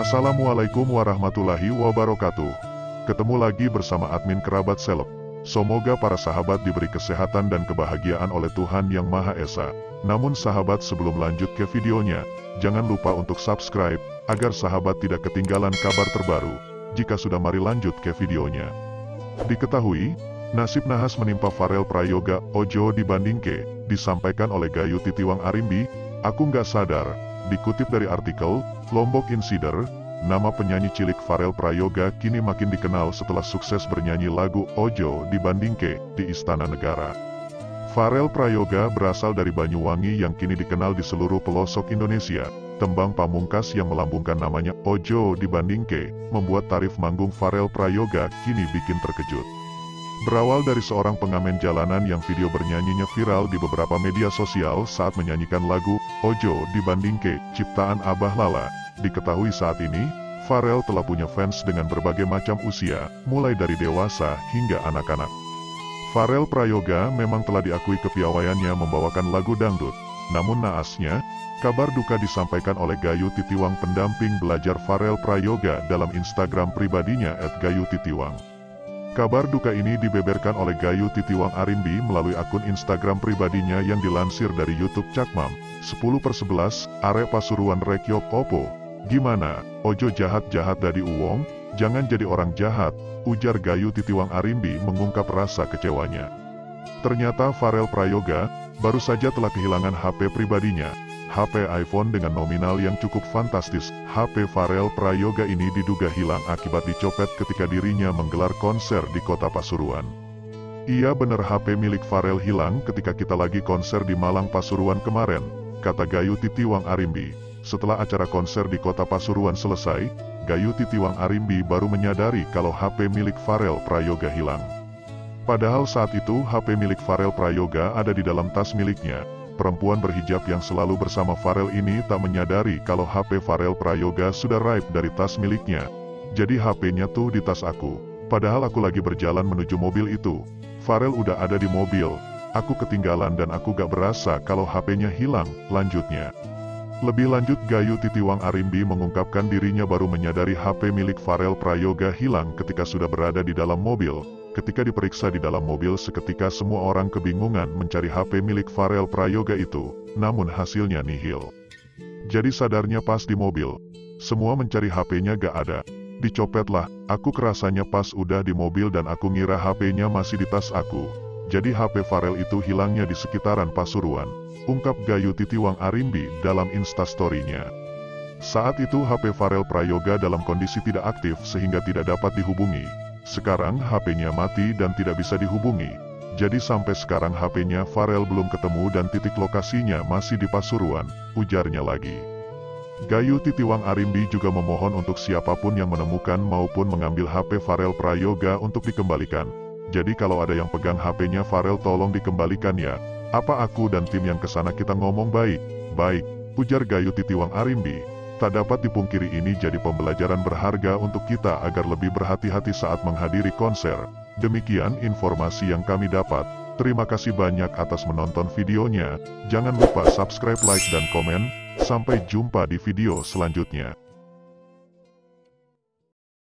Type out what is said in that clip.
Assalamualaikum warahmatullahi wabarakatuh. Ketemu lagi bersama admin kerabat seleb. Semoga para sahabat diberi kesehatan dan kebahagiaan oleh Tuhan Yang Maha Esa. Namun sahabat sebelum lanjut ke videonya, jangan lupa untuk subscribe, agar sahabat tidak ketinggalan kabar terbaru. Jika sudah mari lanjut ke videonya. Diketahui, nasib nahas menimpa Farel Prayoga Ojo dibanding ke, disampaikan oleh Gayu Titiwang Arimbi, aku nggak sadar, dikutip dari artikel, Lombok Insider, nama penyanyi cilik Farel Prayoga kini makin dikenal setelah sukses bernyanyi lagu Ojo di Bandingke di Istana Negara. Farel Prayoga berasal dari Banyuwangi yang kini dikenal di seluruh pelosok Indonesia. Tembang pamungkas yang melambungkan namanya Ojo di Bandingke membuat tarif manggung Farel Prayoga kini bikin terkejut. Berawal dari seorang pengamen jalanan yang video bernyanyinya viral di beberapa media sosial saat menyanyikan lagu Ojo di Bandingke ciptaan Abah Lala, Diketahui saat ini, Farel telah punya fans dengan berbagai macam usia, mulai dari dewasa hingga anak-anak. Farel Prayoga memang telah diakui kepiawaiannya membawakan lagu dangdut, namun naasnya, kabar duka disampaikan oleh Gayu Titiwang pendamping belajar Farel Prayoga dalam Instagram pribadinya Gayu Titiwang. Kabar duka ini dibeberkan oleh Gayu Titiwang Arimbi melalui akun Instagram pribadinya yang dilansir dari YouTube Cakmam, 10 per 11, Are Pasuruan Rekyop Opo, Gimana, ojo jahat-jahat dari uwong, jangan jadi orang jahat, ujar Gayu Titiwang Arimbi mengungkap rasa kecewanya. Ternyata Farel Prayoga, baru saja telah kehilangan HP pribadinya. HP iPhone dengan nominal yang cukup fantastis, HP Farel Prayoga ini diduga hilang akibat dicopet ketika dirinya menggelar konser di kota Pasuruan. Iya bener HP milik Farel hilang ketika kita lagi konser di Malang Pasuruan kemarin, kata Gayu Titiwang Arimbi. Setelah acara konser di kota Pasuruan selesai, Gayu Titiwang Arimbi baru menyadari kalau HP milik Farel Prayoga hilang. Padahal saat itu HP milik Farel Prayoga ada di dalam tas miliknya. Perempuan berhijab yang selalu bersama Farel ini tak menyadari kalau HP Farel Prayoga sudah raib dari tas miliknya. Jadi HP-nya tuh di tas aku. Padahal aku lagi berjalan menuju mobil itu. Farel udah ada di mobil. Aku ketinggalan dan aku gak berasa kalau HP-nya hilang, lanjutnya. Lebih lanjut Gayu Titiwang Arimbi mengungkapkan dirinya baru menyadari HP milik Farel Prayoga hilang ketika sudah berada di dalam mobil. Ketika diperiksa di dalam mobil seketika semua orang kebingungan mencari HP milik Farel Prayoga itu, namun hasilnya nihil. Jadi sadarnya pas di mobil. Semua mencari HP-nya gak ada. Dicopetlah, aku kerasanya pas udah di mobil dan aku ngira HP-nya masih di tas aku. Jadi HP Farel itu hilangnya di sekitaran Pasuruan ungkap Gayu Titiwang Arimbi dalam instastorynya. Saat itu HP Farel Prayoga dalam kondisi tidak aktif sehingga tidak dapat dihubungi. Sekarang HP-nya mati dan tidak bisa dihubungi. Jadi sampai sekarang HP-nya Farel belum ketemu dan titik lokasinya masih di Pasuruan, ujarnya lagi. Gayu Titiwang Arimbi juga memohon untuk siapa pun yang menemukan maupun mengambil HP Farel Prayoga untuk dikembalikan. Jadi kalau ada yang pegang HP-nya Farel tolong dikembalikan ya, apa aku dan tim yang ke sana kita ngomong baik? Baik, pujar Gayu Titiwang Arimbi. Tak dapat dipungkiri ini jadi pembelajaran berharga untuk kita agar lebih berhati-hati saat menghadiri konser. Demikian informasi yang kami dapat. Terima kasih banyak atas menonton videonya. Jangan lupa subscribe, like, dan komen. Sampai jumpa di video selanjutnya.